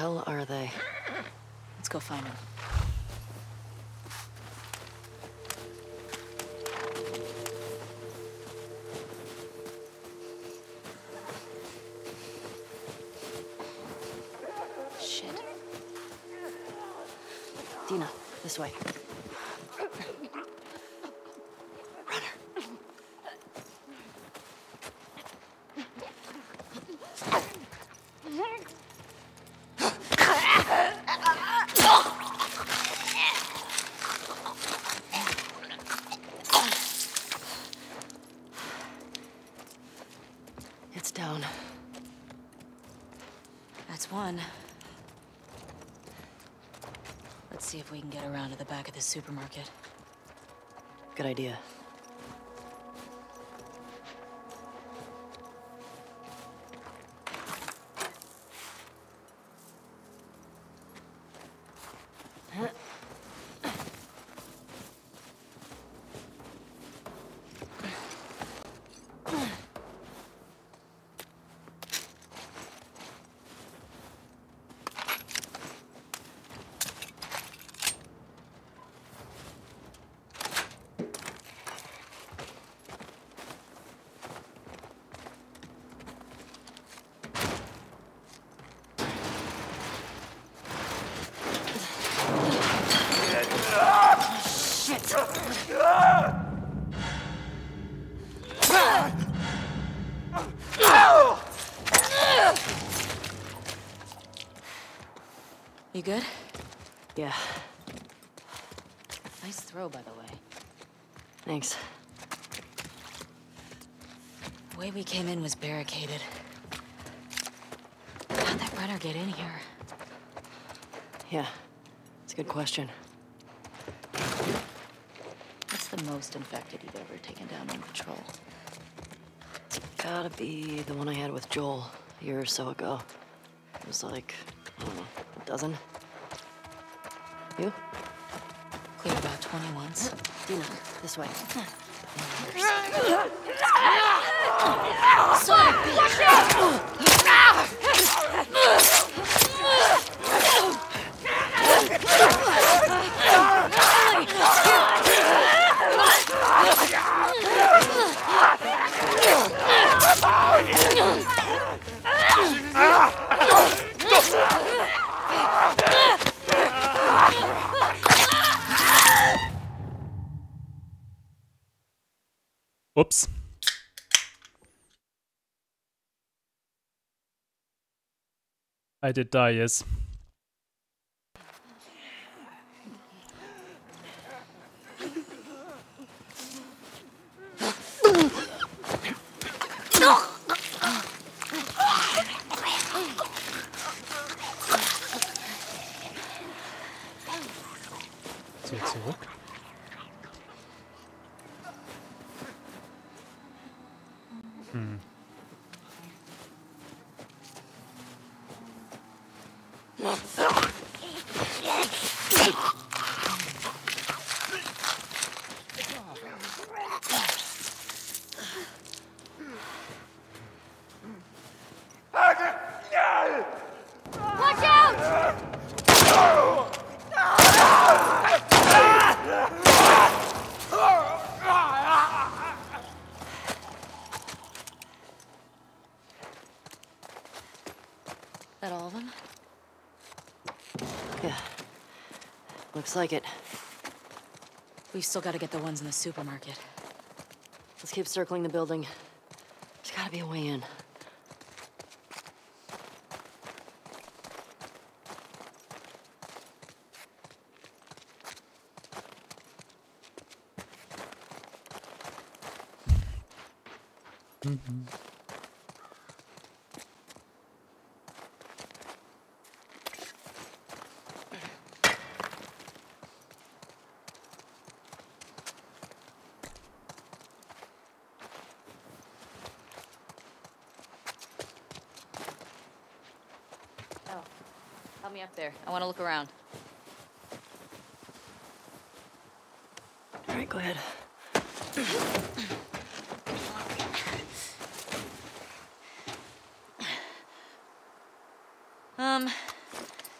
hell are they? Let's go find them. Shit. Dina, this way. Runner. It's down. That's one. Let's see if we can get around to the back of the supermarket. Good idea. You good? Yeah, Nice throw, by the way. thanks. The way we came in was barricaded. How'd that runner get in here? Yeah, it's a good question. What's the most infected you've ever taken down on patrol? It's gotta be the one I had with Joel a year or so ago. It was like, I don't know, a dozen? 21s. Dina, this way. Son bitch! I did die, yes. Looks like it. We've still got to get the ones in the supermarket. Let's keep circling the building. There's gotta be a way in. Oh, help me up there. I want to look around. All right, go ahead. Um,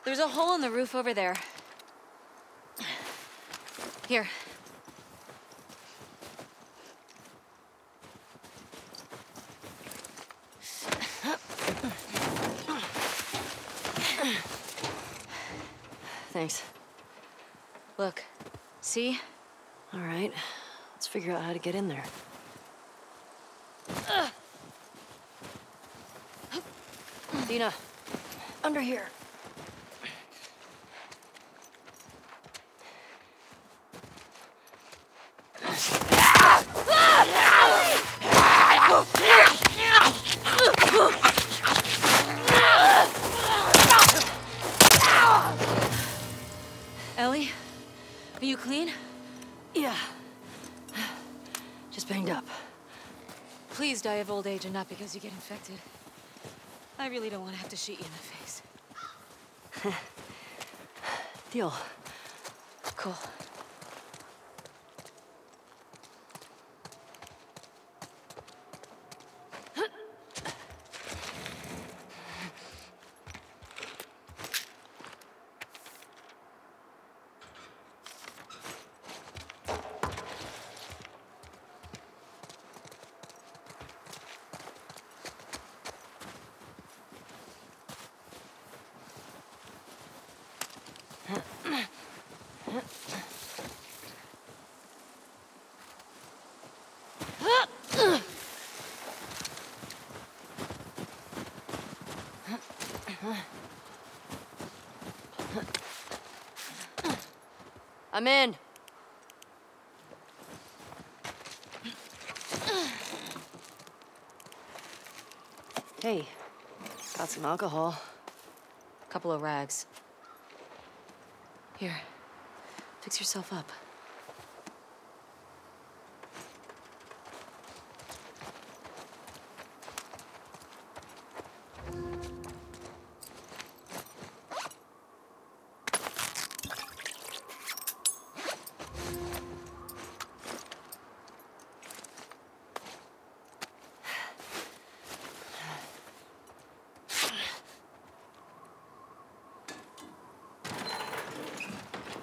There's a hole in the roof over there. Here. Thanks. Look. See? All right. Let's figure out how to get in there. Dina, under here. Of old age and not because you get infected. I really don't want to have to shoot you in the face. Deal. Cool. I'm in. Hey, got some alcohol. A couple of rags. Here. Fix yourself up.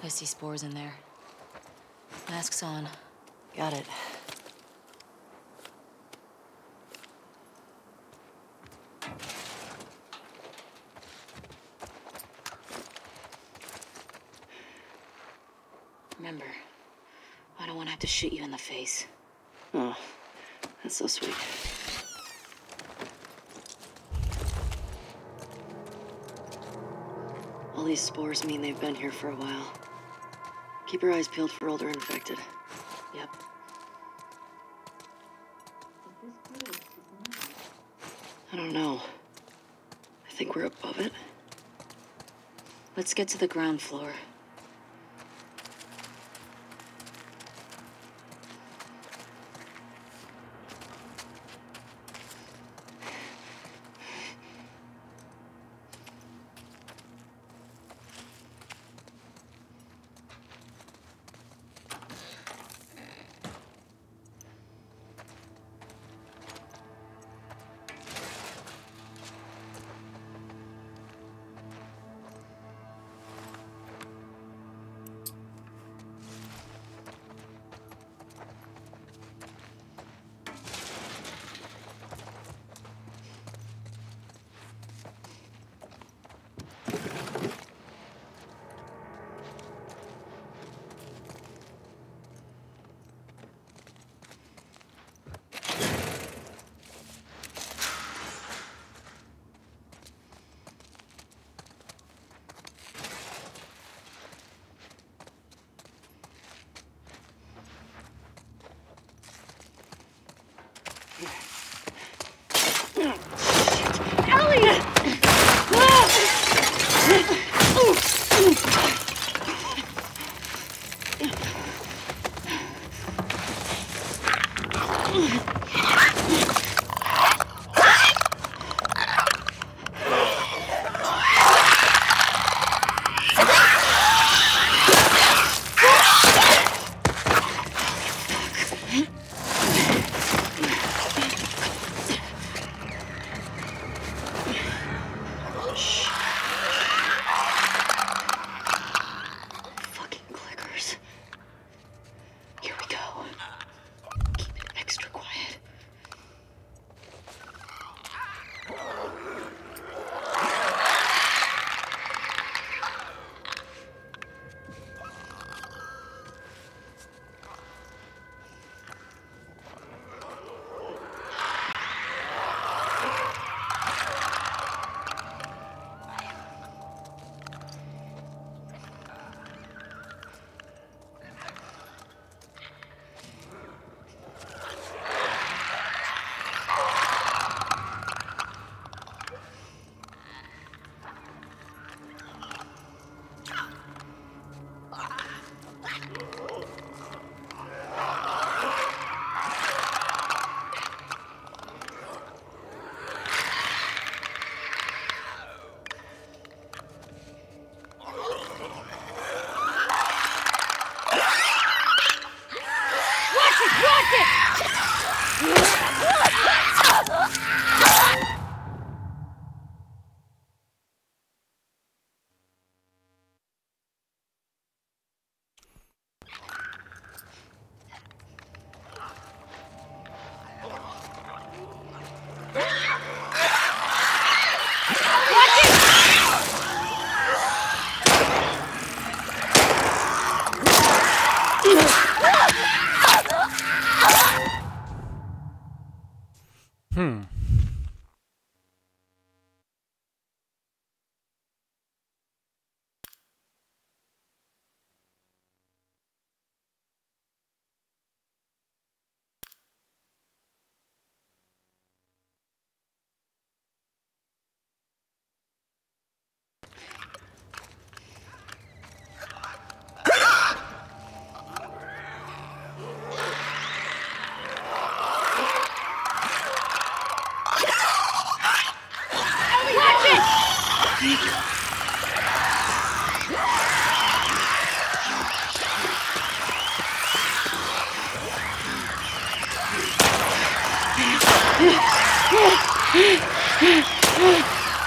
I see spores in there. Mask's on. Got it. Remember, I don't want to have to shoot you in the face. Oh, that's so sweet. All these spores mean they've been here for a while. Keep your eyes peeled for older infected. Yep. I don't know. I think we're above it. Let's get to the ground floor. Yeah.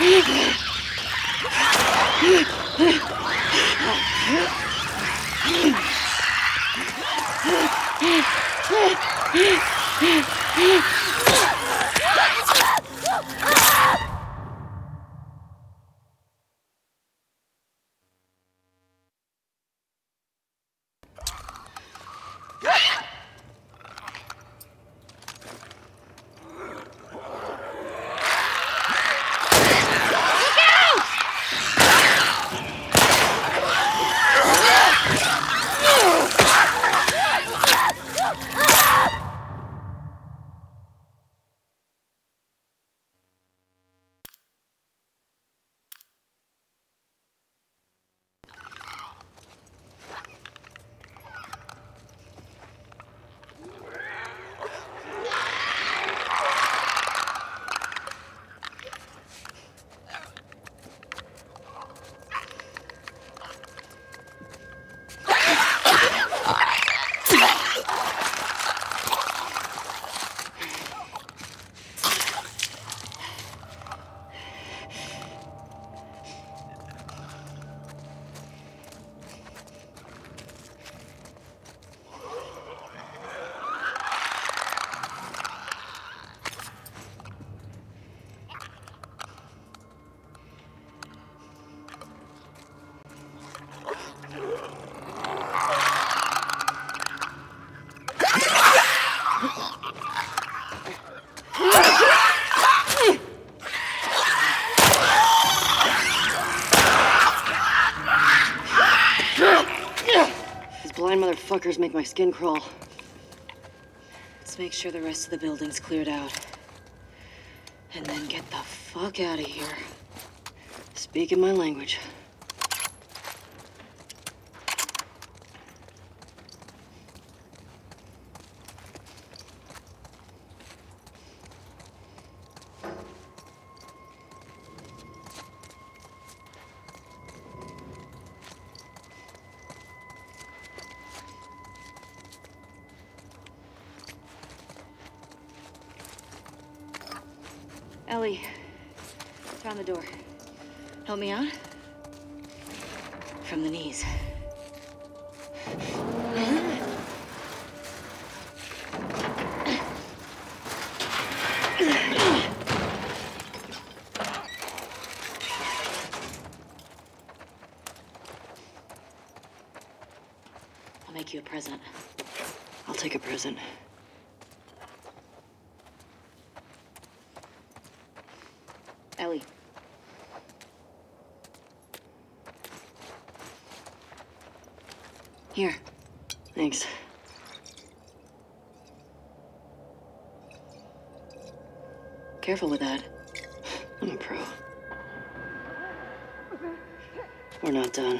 These motherfuckers make my skin crawl. Let's make sure the rest of the building's cleared out. And then get the fuck out of here. Speaking my language. Ellie, found the door. Help me out? From the knees. I'll make you a present. I'll take a present. Ellie. Here. Thanks. Careful with that. I'm a pro. We're not done.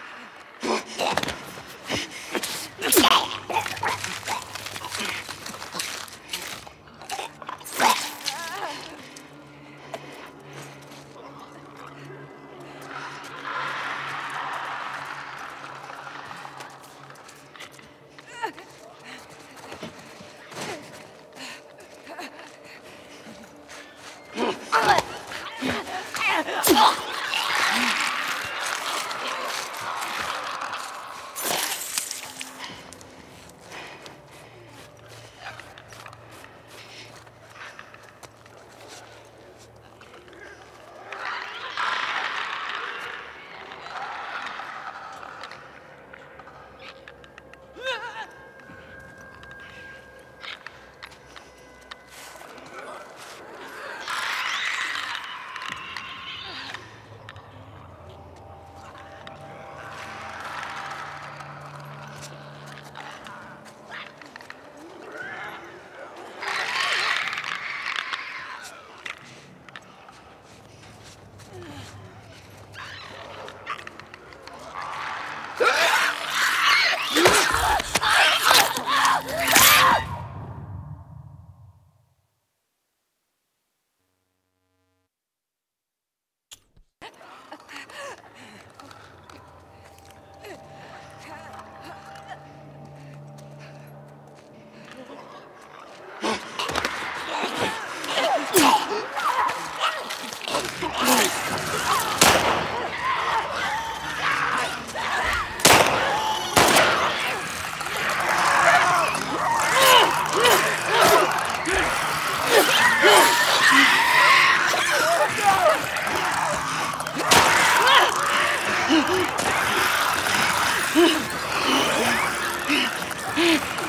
Ellie! Here.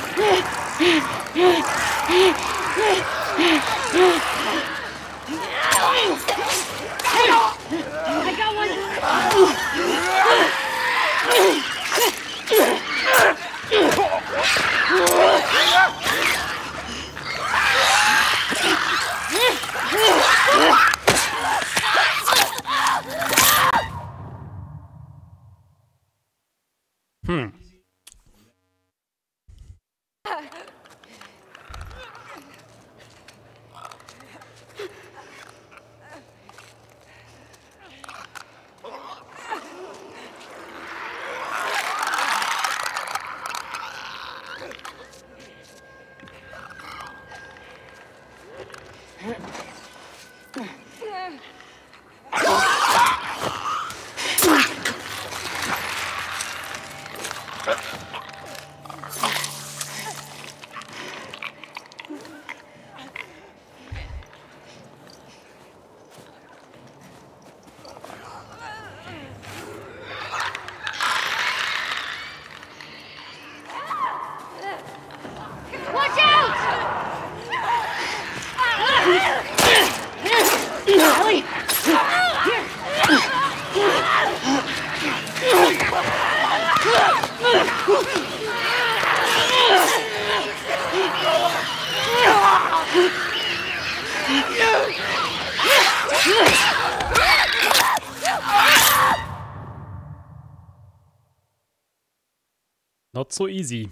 So easy.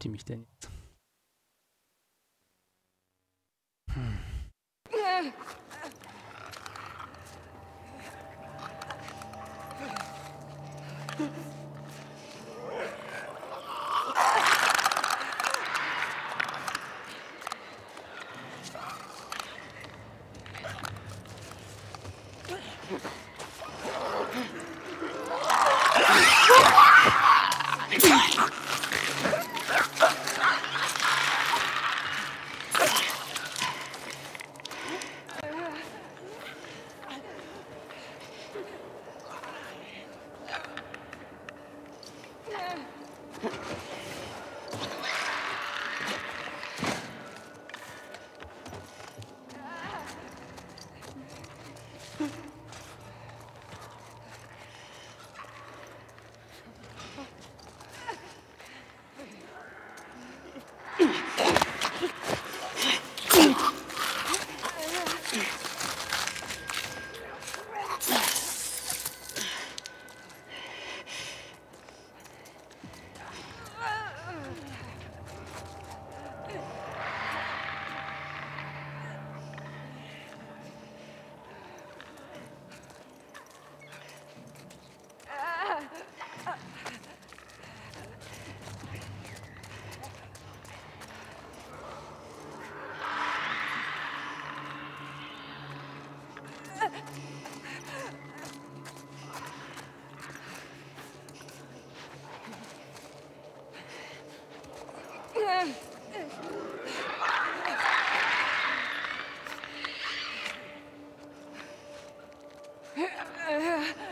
Die mich denn jetzt?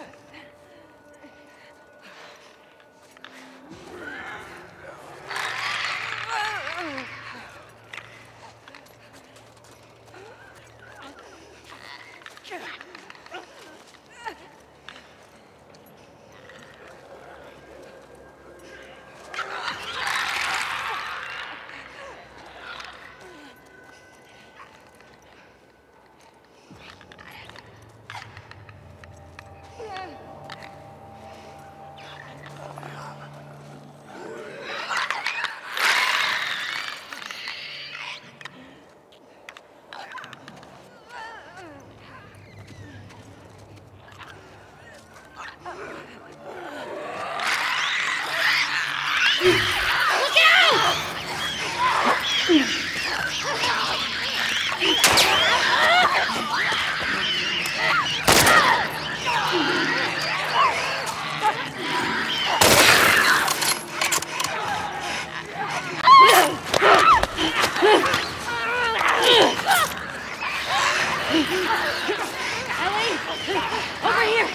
Ellie! Over here!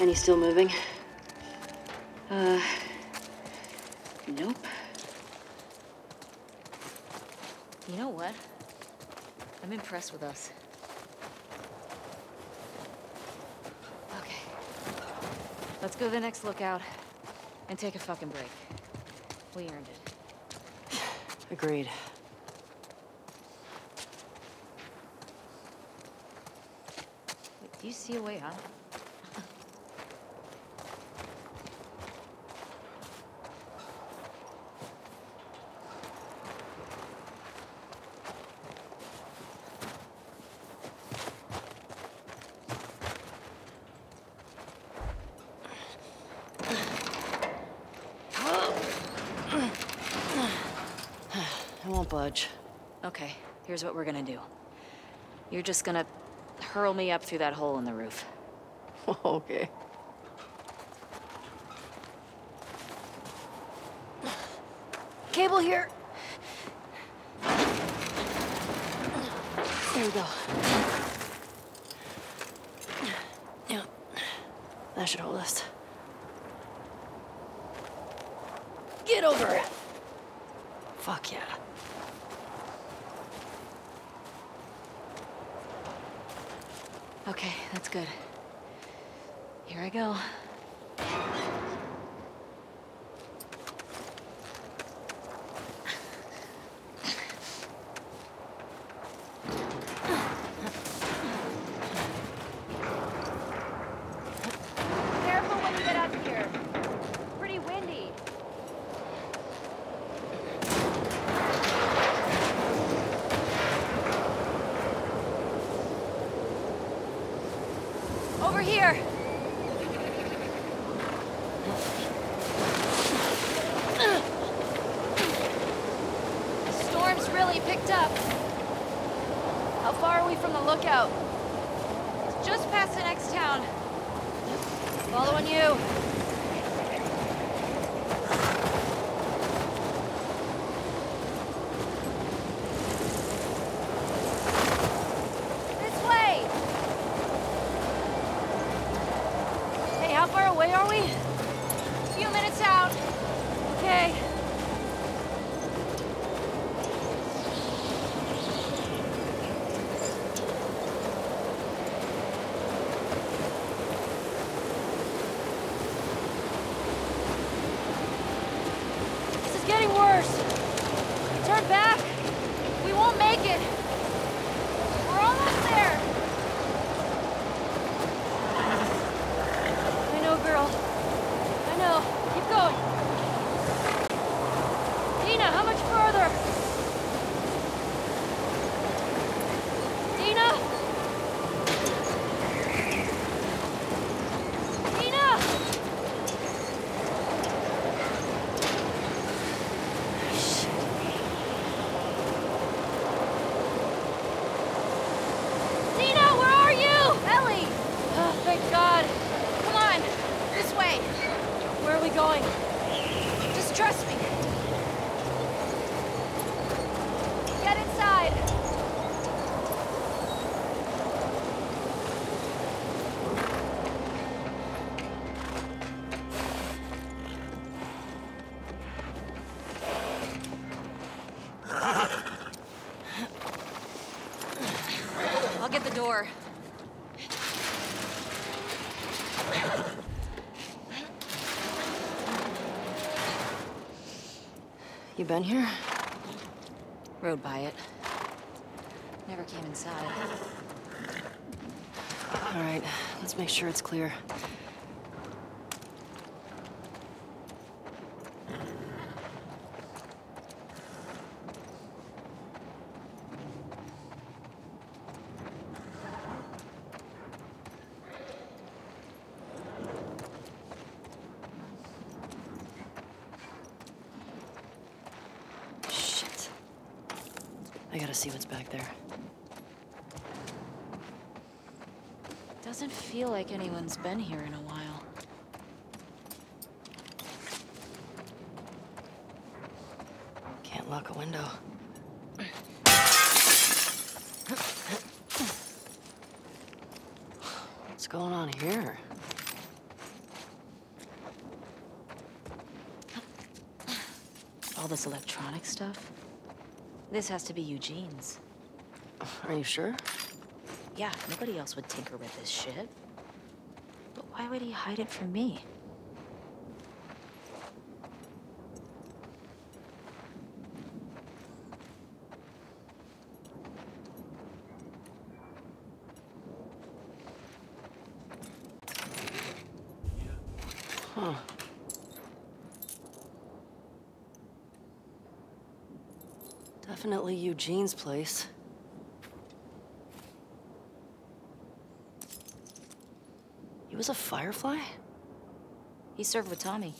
And he's still moving? Uh. Nope. You know what? I'm impressed with us. Okay. Let's go to the next lookout and take a fucking break. We earned it. Agreed. Wait, do you see a way out? budge. Okay, here's what we're gonna do. You're just gonna hurl me up through that hole in the roof. okay. Cable here. There we go. Yeah. That should hold us. Get over it. Fuck yeah. Okay, that's good. Here I go. Careful when you get up here. Pretty windy. Over here. The storm's really picked up. How far are we from the lookout? It's just past the next town. Following you. This way! Hey, how far away are we? A few minutes out. Okay. This is getting worse. Turn back. We won't make it. We're almost there. I know, girl. I know. Keep going. Dina, how much further? Dina? Dina! Dina, where are you? Ellie! Oh, thank God. Come on, this way. Where are we going? Just trust me. Been here? Rode by it. Never came inside. All right, let's make sure it's clear. Shit. I gotta see what's back there. Doesn't feel like anyone's been here in a while. Can't lock a window. What's going on here? All this electronic stuff? This has to be Eugene's. Are you sure? Yeah, nobody else would tinker with this shit. But why would he hide it from me? definitely Eugene's place. He was a Firefly? He served with Tommy.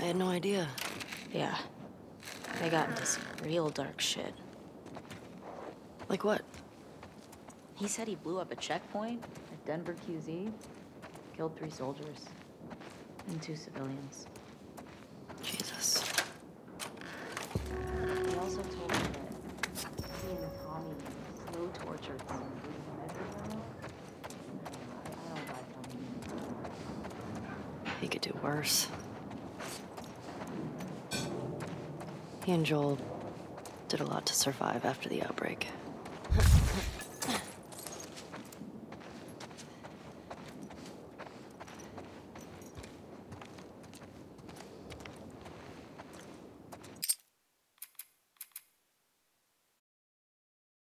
I had no idea. Yeah. They got into some real dark shit. Like what? He said he blew up a checkpoint at Denver QZ, killed three soldiers, and two civilians. He and Joel did a lot to survive after the outbreak.